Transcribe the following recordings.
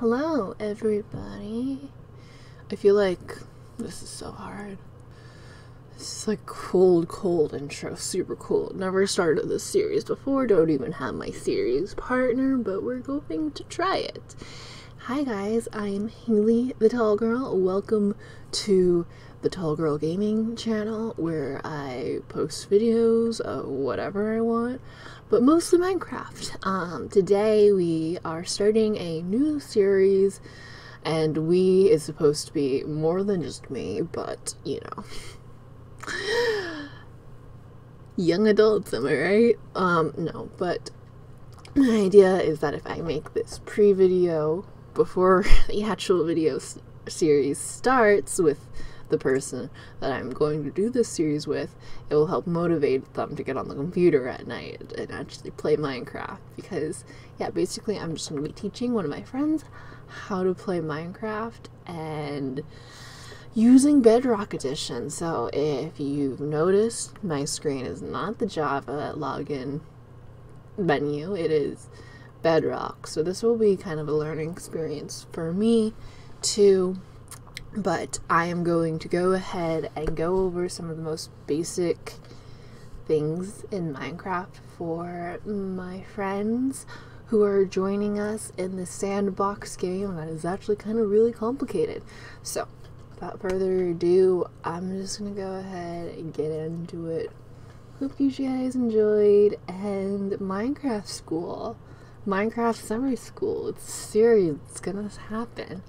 Hello, everybody. I feel like this is so hard. This is like cold, cold intro, super cool. Never started this series before, don't even have my series partner, but we're going to try it. Hi, guys, I'm Hayley the Tall Girl. Welcome to the Tall Girl Gaming channel where I post videos of whatever I want, but mostly Minecraft. Um, today we are starting a new series, and we is supposed to be more than just me, but you know. Young adults, am I right? Um, no, but my idea is that if I make this pre video before the actual video series starts with the person that I'm going to do this series with, it will help motivate them to get on the computer at night and actually play Minecraft. Because, yeah, basically, I'm just going to be teaching one of my friends how to play Minecraft and using Bedrock Edition. So, if you've noticed, my screen is not the Java login menu, it is Bedrock. So, this will be kind of a learning experience for me too but I am going to go ahead and go over some of the most basic things in Minecraft for my friends who are joining us in the sandbox game that is actually kind of really complicated. So, without further ado, I'm just gonna go ahead and get into it. Hope you guys enjoyed and Minecraft school. Minecraft summer school. It's serious, it's gonna happen.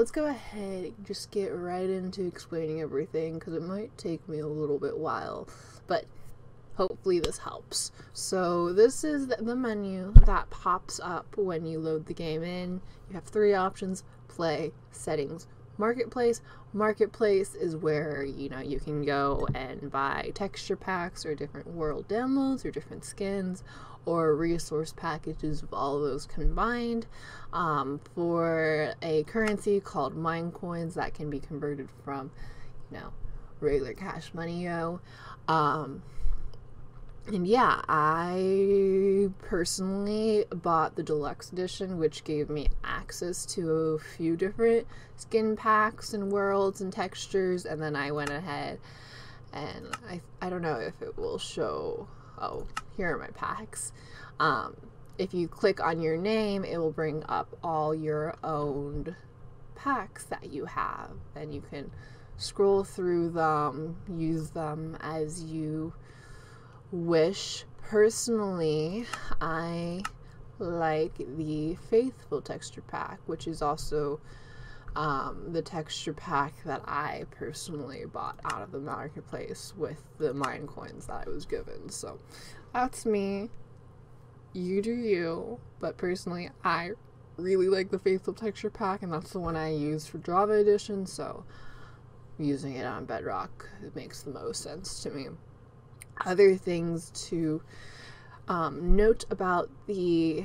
Let's go ahead and just get right into explaining everything because it might take me a little bit while, but hopefully this helps. So this is the menu that pops up when you load the game in. You have three options: play, settings, marketplace. Marketplace is where you know you can go and buy texture packs or different world downloads or different skins or resource packages of all of those combined um, for a currency called Minecoins that can be converted from you know regular cash money yo um, and yeah, I personally bought the deluxe edition, which gave me access to a few different skin packs and worlds and textures. And then I went ahead and I, I don't know if it will show. Oh, here are my packs. Um, if you click on your name, it will bring up all your owned packs that you have, and you can scroll through them, use them as you wish. Personally, I like the Faithful texture pack, which is also um, the texture pack that I personally bought out of the marketplace with the Minecoins that I was given. So that's me. You do you, but personally, I really like the Faithful texture pack, and that's the one I use for Java Edition. So using it on Bedrock it makes the most sense to me other things to um, note about the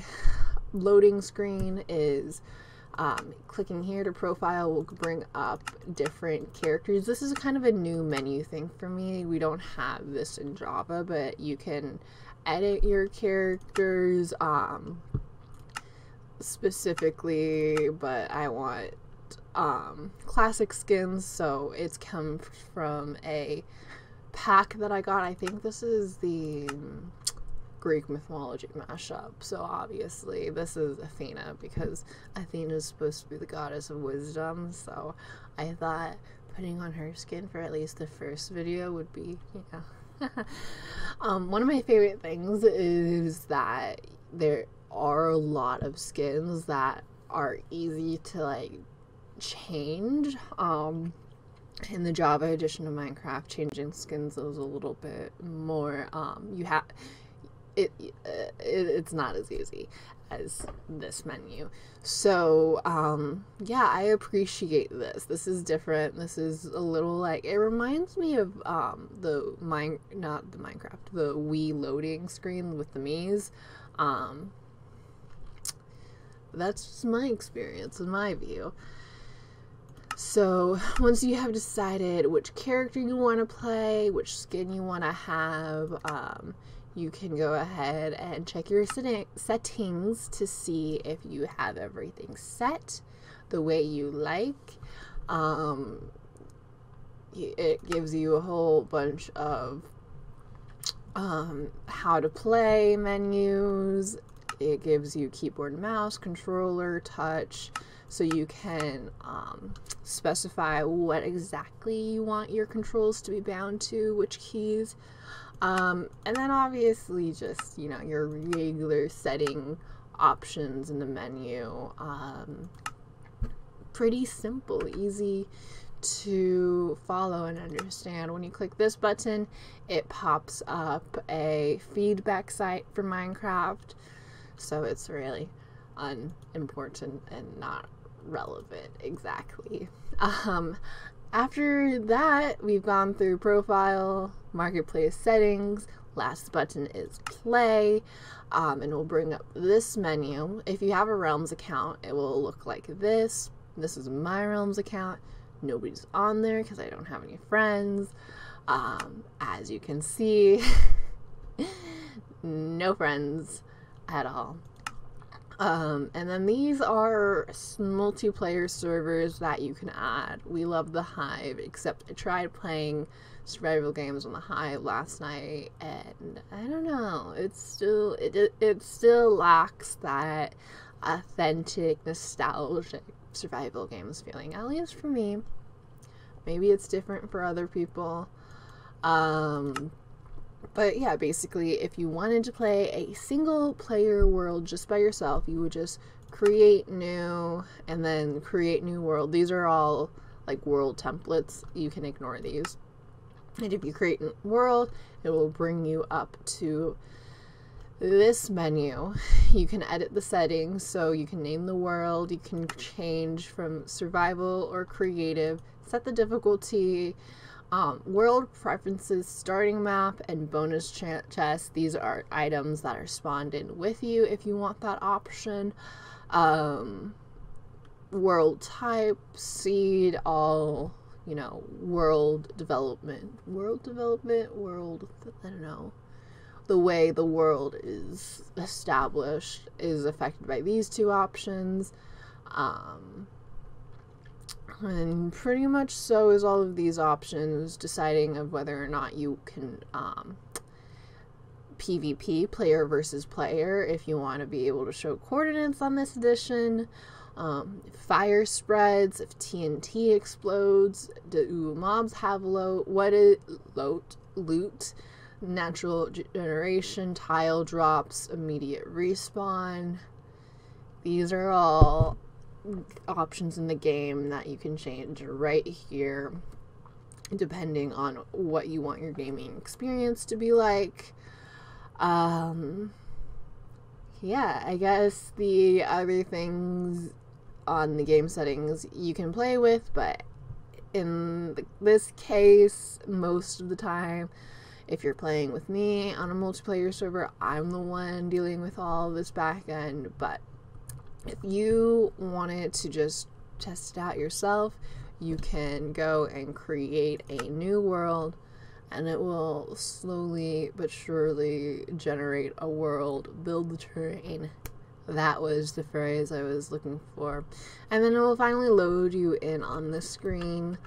loading screen is um, clicking here to profile will bring up different characters. This is kind of a new menu thing for me. We don't have this in Java, but you can edit your characters um, specifically, but I want um, classic skins, so it's come from a pack that I got. I think this is the Greek mythology mashup. So obviously, this is Athena because Athena is supposed to be the goddess of wisdom. So I thought putting on her skin for at least the first video would be, you know. um, one of my favorite things is that there are a lot of skins that are easy to like change. Um, in the Java edition of Minecraft, changing skins is a little bit more. Um, you have it, it. It's not as easy as this menu. So um, yeah, I appreciate this. This is different. This is a little like it reminds me of um, the mine, not the Minecraft, the Wii loading screen with the Mii's. Um, that's just my experience in my view. So, once you have decided which character you want to play, which skin you want to have, um, you can go ahead and check your settings to see if you have everything set the way you like. Um, it gives you a whole bunch of um, how to play menus. It gives you keyboard mouse, controller, touch, so you can um, specify what exactly you want your controls to be bound to, which keys. Um, and then obviously just, you know, your regular setting options in the menu. Um, pretty simple, easy to follow and understand. When you click this button, it pops up a feedback site for Minecraft. So it's really unimportant and not relevant exactly. Um, after that, we've gone through profile, marketplace settings. Last button is play, um, and we'll bring up this menu. If you have a Realms account, it will look like this. This is my Realms account. Nobody's on there because I don't have any friends. Um, as you can see, no friends at all. Um, and then these are multiplayer servers that you can add. We love the Hive, except I tried playing survival games on the Hive last night, and I don't know. It's still it it, still lacks that authentic, nostalgic survival games feeling. At least for me. Maybe it's different for other people. Um, but yeah, basically, if you wanted to play a single player world just by yourself, you would just create new and then create new world. These are all like world templates. You can ignore these. And if you create a world, it will bring you up to this menu. You can edit the settings, so you can name the world, you can change from survival or creative, set the difficulty, um, world preferences, starting map, and bonus ch- chest. These are items that are spawned in with you if you want that option. Um, world type, seed, all, you know, world development. World development, world, I don't know. The way the world is established is affected by these two options. Um, and pretty much so is all of these options, deciding of whether or not you can um, PvP, player versus player, if you want to be able to show coordinates on this edition. Um, fire spreads, if TNT explodes, do mobs have loot, what is loot, loot, natural generation, tile drops, immediate respawn. These are all options in the game that you can change right here depending on what you want your gaming experience to be like. Um, yeah, I guess the other things on the game settings you can play with, but in this case, most of the time, if you're playing with me on a multiplayer server, I'm the one dealing with all this back end, but if you wanted to just test it out yourself, you can go and create a new world and it will slowly but surely generate a world, build the terrain. That was the phrase I was looking for. And then it will finally load you in on the screen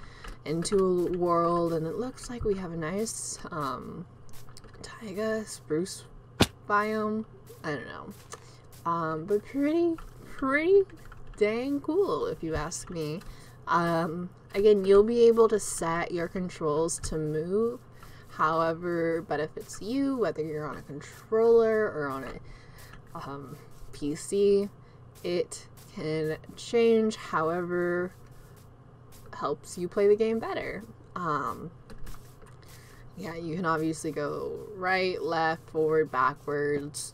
into a world, and it looks like we have a nice um, taiga spruce biome. I don't know. Um, but pretty pretty dang cool if you ask me. Um, again, you'll be able to set your controls to move. However, but if it's you, whether you're on a controller or on a um, PC, it can change however helps you play the game better. Um, yeah, you can obviously go right, left, forward, backwards,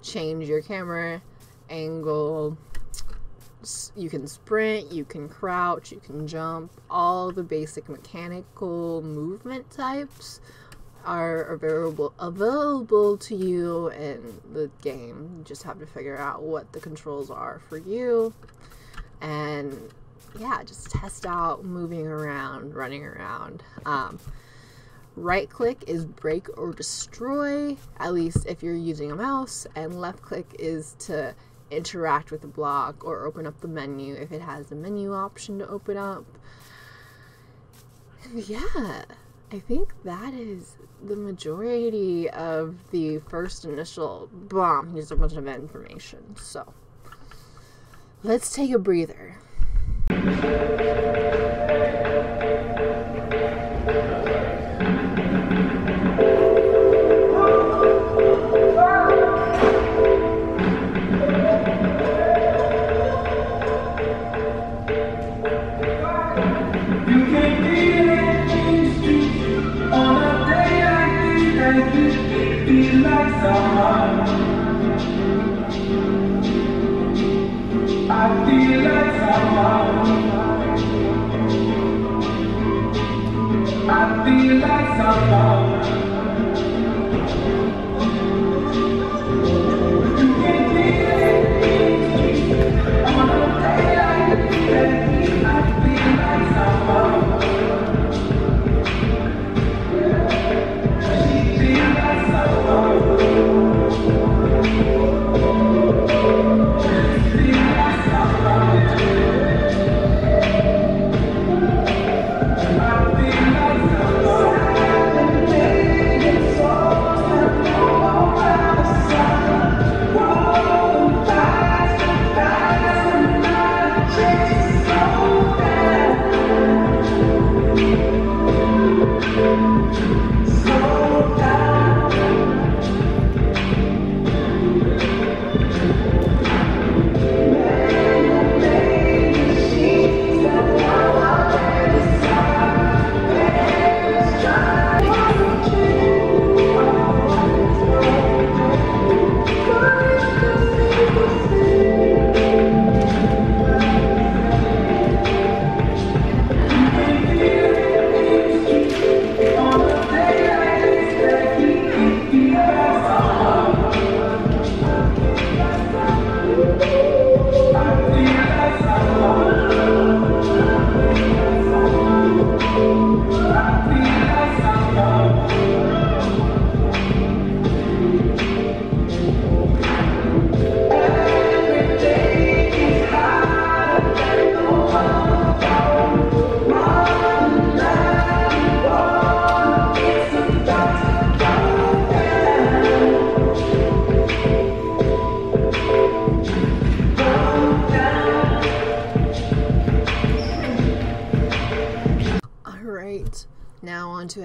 change your camera angle. You can sprint, you can crouch, you can jump, all the basic mechanical movement types are available available to you in the game. You just have to figure out what the controls are for you, and yeah, just test out moving around, running around. Um, right click is break or destroy, at least if you're using a mouse, and left click is to interact with the block or open up the menu if it has a menu option to open up. Yeah, I think that is the majority of the first initial bomb. Here's a bunch of information. So let's take a breather.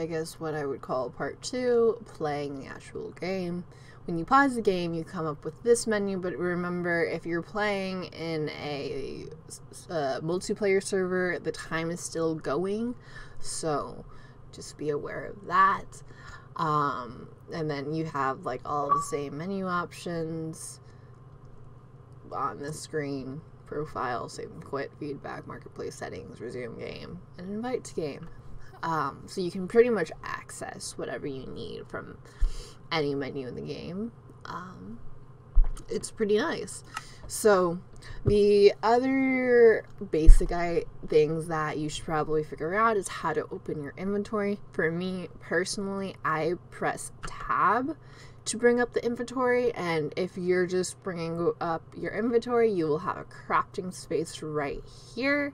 Guess, what I would call part two playing the actual game. When you pause the game, you come up with this menu, but remember if you're playing in a uh, multiplayer server, the time is still going, so just be aware of that. Um, and then you have like all the same menu options on the screen profile, save and quit, feedback, marketplace settings, resume game, and invite to game. Um, so you can pretty much access whatever you need from any menu in the game. Um, it's pretty nice. So the other basic I, things that you should probably figure out is how to open your inventory. For me personally, I press tab to bring up the inventory and if you're just bringing up your inventory you will have a crafting space right here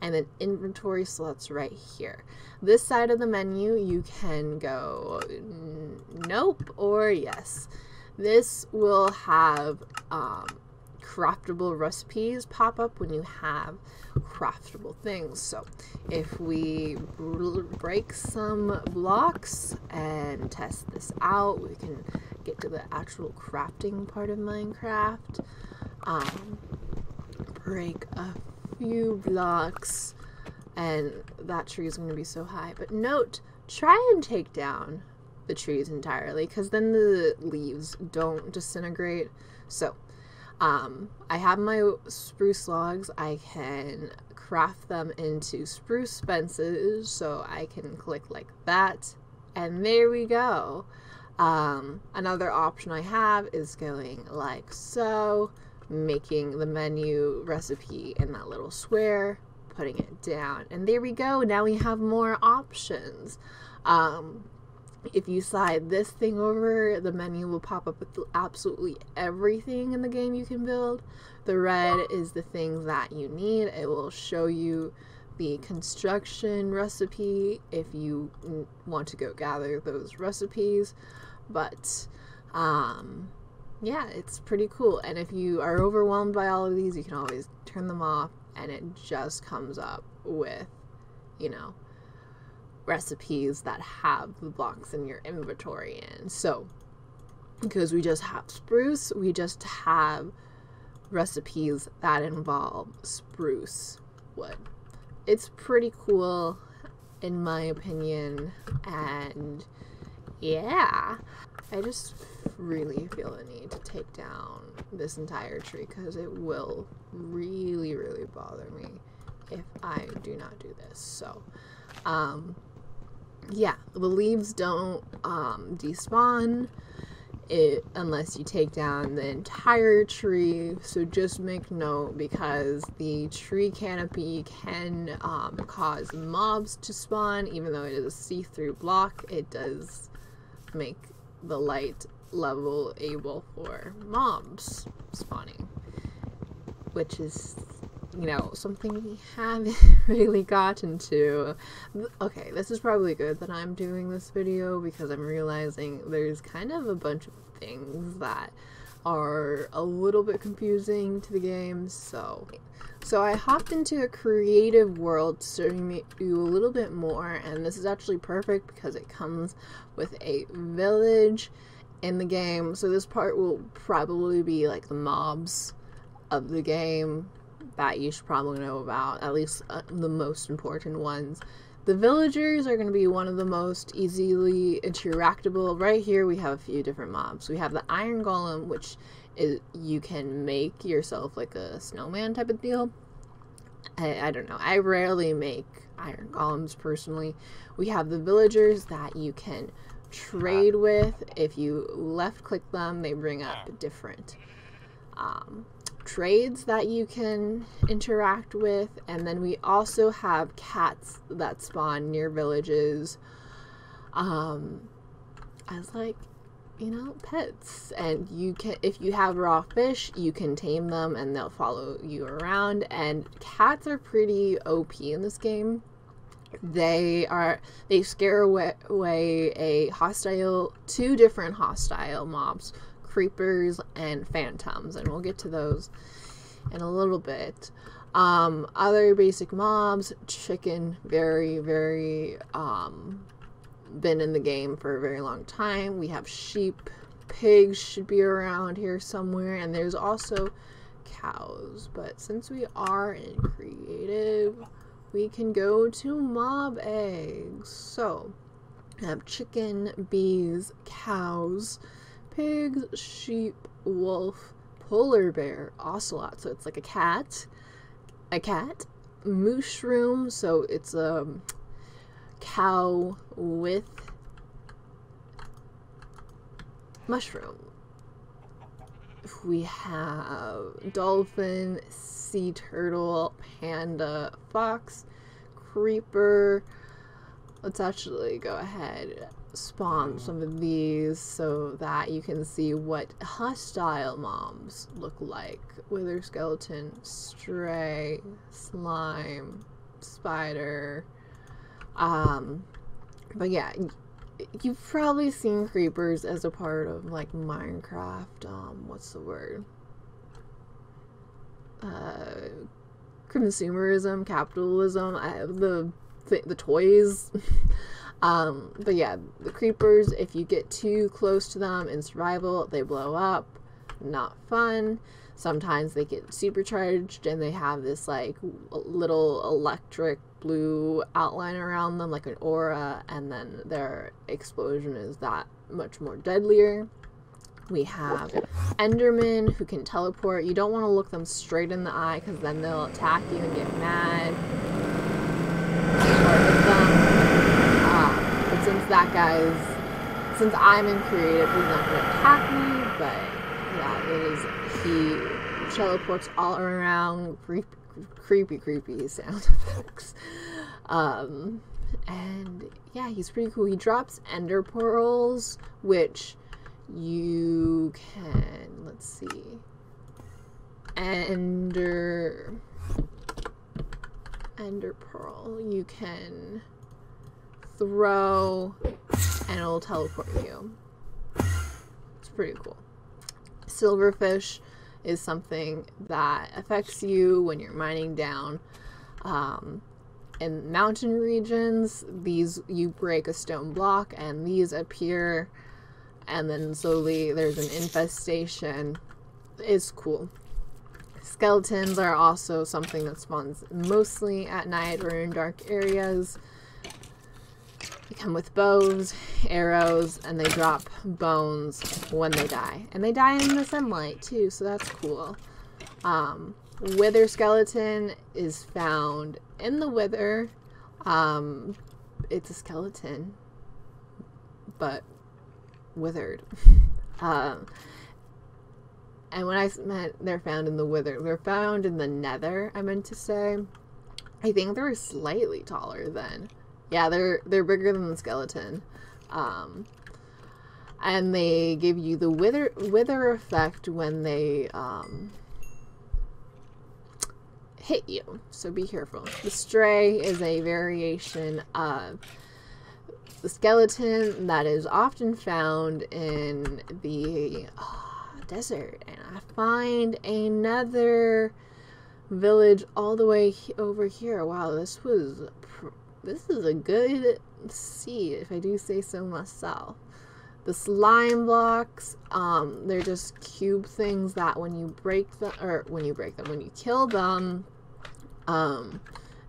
and then inventory slots right here. This side of the menu you can go nope or yes. This will have um, craftable recipes pop up when you have craftable things. So if we break some blocks and test this out, we can get to the actual crafting part of Minecraft. Um, break a few blocks and that tree is going to be so high. But note, try and take down the trees entirely because then the leaves don't disintegrate. So um, I have my spruce logs. I can craft them into spruce fences, so I can click like that. And there we go. Um, another option I have is going like so, making the menu recipe in that little square, putting it down. And there we go. Now we have more options. Um, if you slide this thing over, the menu will pop up with absolutely everything in the game you can build. The red is the things that you need. It will show you the construction recipe if you want to go gather those recipes. But um, yeah, it's pretty cool. And if you are overwhelmed by all of these, you can always turn them off and it just comes up with, you know, recipes that have the blocks in your inventory in. So, because we just have spruce, we just have recipes that involve spruce wood. It's pretty cool, in my opinion, and yeah, I just really feel the need to take down this entire tree because it will really, really bother me if I do not do this. So, um, yeah, the leaves don't um, despawn it unless you take down the entire tree. So just make note because the tree canopy can um, cause mobs to spawn, even though it is a see-through block. It does make the light level able for mobs spawning, which is you know, something we haven't really gotten to. Okay, this is probably good that I'm doing this video because I'm realizing there's kind of a bunch of things that are a little bit confusing to the game, so... So I hopped into a creative world to you a little bit more, and this is actually perfect because it comes with a village in the game. So this part will probably be like the mobs of the game that you should probably know about, at least uh, the most important ones. The villagers are going to be one of the most easily interactable. Right here, we have a few different mobs. We have the Iron Golem, which is you can make yourself like a snowman type of deal. I, I don't know. I rarely make Iron Golems personally. We have the villagers that you can trade with. If you left click them, they bring up different um, trades that you can interact with. And then we also have cats that spawn near villages um, as like, you know, pets. And you can, if you have raw fish, you can tame them and they'll follow you around. And cats are pretty OP in this game. They are, they scare away, away a hostile, two different hostile mobs creepers and phantoms, and we'll get to those in a little bit. Um, other basic mobs, chicken, very, very, um, been in the game for a very long time. We have sheep, pigs should be around here somewhere, and there's also cows. But since we are in creative, we can go to mob eggs. So, I have chicken, bees, cows, pigs, sheep, wolf, polar bear, ocelot. So it's like a cat, a cat, mushroom. So it's a cow with mushroom. We have dolphin, sea turtle, panda, fox, creeper. Let's actually go ahead spawn some of these so that you can see what hostile mobs look like. Wither skeleton, stray, slime, spider. Um, but yeah, you've probably seen creepers as a part of like Minecraft. Um, what's the word? Uh, consumerism, capitalism. I, the the toys. Um, but yeah, the creepers, if you get too close to them in survival, they blow up. Not fun. Sometimes they get supercharged and they have this like little electric blue outline around them, like an aura, and then their explosion is that much more deadlier. We have Endermen who can teleport. You don't want to look them straight in the eye because then they'll attack you and get mad. Since that guy's, since I'm in creative, he's not going to attack me, but yeah, it is, he teleports all around, creepy, creepy, creepy sound effects. Um, and yeah, he's pretty cool. He drops ender pearls, which you can, let's see, ender, ender pearl, you can throw and it'll teleport you. It's pretty cool. Silverfish is something that affects you when you're mining down. Um, in mountain regions, these you break a stone block and these appear, and then slowly there's an infestation. It's cool. Skeletons are also something that spawns mostly at night or in dark areas. They come with bows, arrows, and they drop bones when they die. And they die in the sunlight too, so that's cool. Um, wither skeleton is found in the wither. Um, it's a skeleton, but withered. um, and when I meant they're found in the wither, they're found in the nether, I meant to say. I think they're slightly taller than yeah, they're they're bigger than the skeleton. Um, and they give you the wither wither effect when they um, hit you. So be careful. The stray is a variation of the skeleton that is often found in the oh, desert. And I find another village all the way over here. Wow, this was this is a good seed, if I do say so myself. The slime blocks, um, they're just cube things that when you break them, or when you break them, when you kill them, um,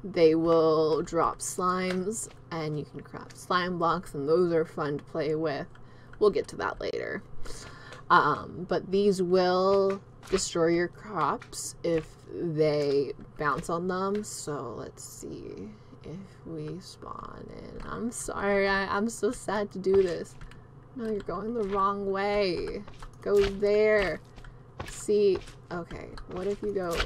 they will drop slimes, and you can craft slime blocks, and those are fun to play with. We'll get to that later. Um, but these will destroy your crops if they bounce on them. So let's see if we spawn in. I'm sorry, I, I'm so sad to do this. No, you're going the wrong way. Go there. See, okay, what if you go...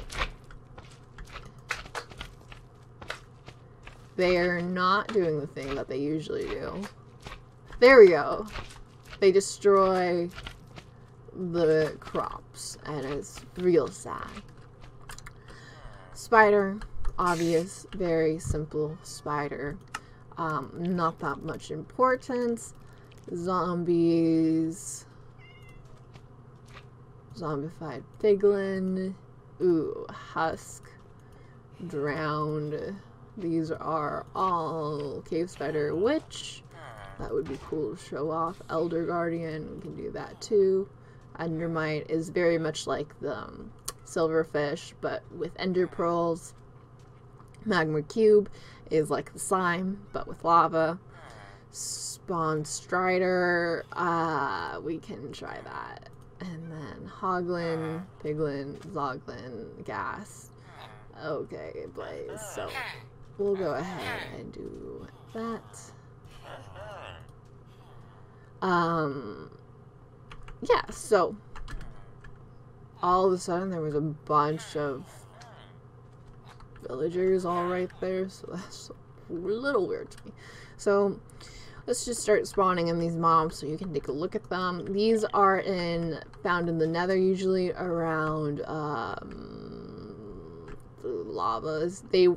They are not doing the thing that they usually do. There we go. They destroy the crops, and it's real sad. Spider, obvious, very simple spider. Um, not that much importance. Zombies. Zombified piglin. Ooh, husk. Drowned. These are all cave spider witch. That would be cool to show off. Elder Guardian, we can do that too. Endermite is very much like the um, silverfish, but with ender pearls. Magma Cube is like the slime, but with lava. Spawn Strider, uh, we can try that. And then Hoglin, Piglin, Zoglin, Ghast. Okay, Blaze. So we'll go ahead and do that. Um, yeah, so all of a sudden there was a bunch of villagers all right there, so that's a little weird to me. So let's just start spawning in these mobs so you can take a look at them. These are in found in the nether usually around um, the lavas. They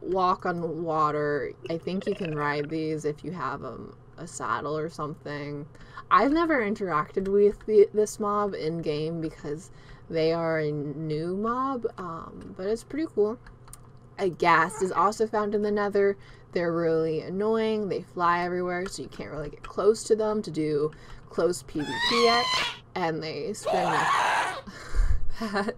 walk on water. I think you can ride these if you have um, a saddle or something. I've never interacted with the, this mob in game because they are a new mob, um, but it's pretty cool. A ghast is also found in the nether. They're really annoying. They fly everywhere, so you can't really get close to them to do close PvP yet. And they spin that.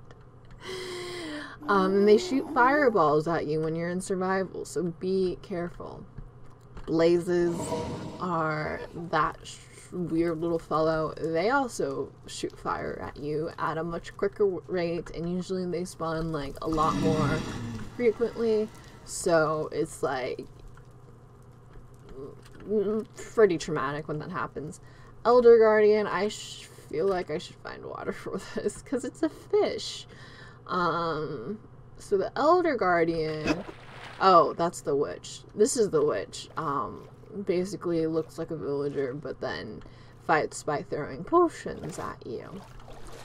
um, and they shoot fireballs at you when you're in survival, so be careful. Blazes are that weird little fellow. They also shoot fire at you at a much quicker rate, and usually they spawn like a lot more frequently. So it's like mm, pretty traumatic when that happens. Elder Guardian, I feel like I should find water for this because it's a fish. Um, so the Elder Guardian. Oh, that's the witch. This is the witch. Um, basically looks like a villager, but then fights by throwing potions at you.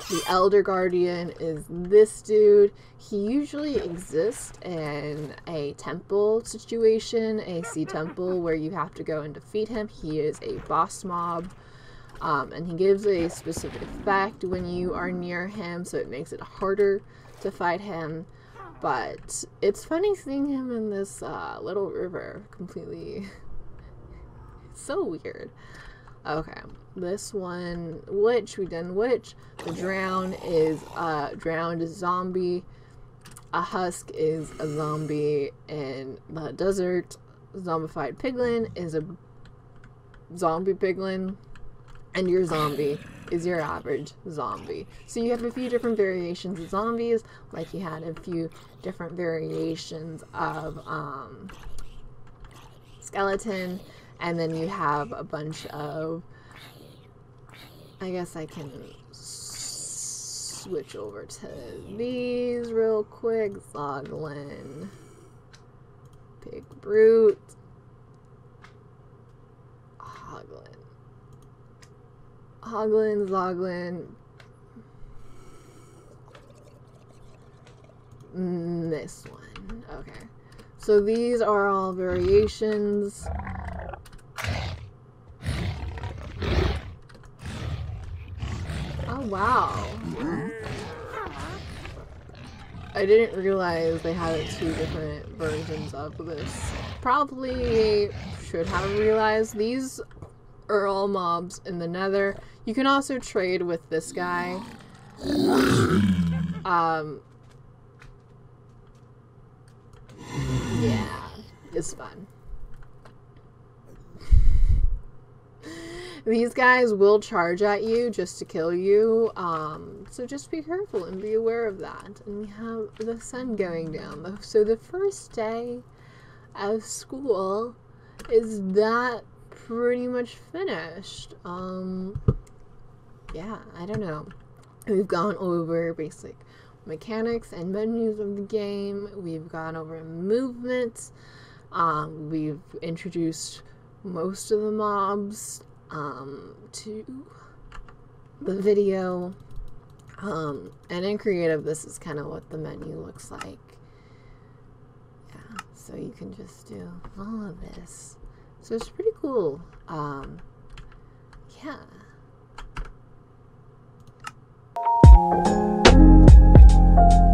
The Elder Guardian is this dude. He usually exists in a temple situation, a sea temple, where you have to go and defeat him. He is a boss mob. Um, and he gives a specific effect when you are near him, so it makes it harder to fight him. But it's funny seeing him in this uh, little river completely. so weird. Okay, this one, witch, we done witch. The drown is, uh, drowned zombie. A husk is a zombie in the desert. Zombified piglin is a zombie piglin. And your zombie is your average zombie. So you have a few different variations of zombies, like you had a few different variations of um, skeleton, and then you have a bunch of. I guess I can switch over to these real quick. Zoglin, Pig Brute, Hoglin. Hoglin, Zoglin. Mm, this one. Okay. So these are all variations. Wow. I didn't realize they had two different versions of this. Probably should have realized these are all mobs in the nether. You can also trade with this guy. Um, yeah, it's fun. These guys will charge at you just to kill you, um, so just be careful and be aware of that. And we have the sun going down. So the first day of school is that pretty much finished. Um, yeah, I don't know. We've gone over basic mechanics and menus of the game. We've gone over movements. Um, we've introduced most of the mobs um, to the video. Um, and in creative, this is kind of what the menu looks like. Yeah, so you can just do all of this. So it's pretty cool. Um, yeah. Thank you.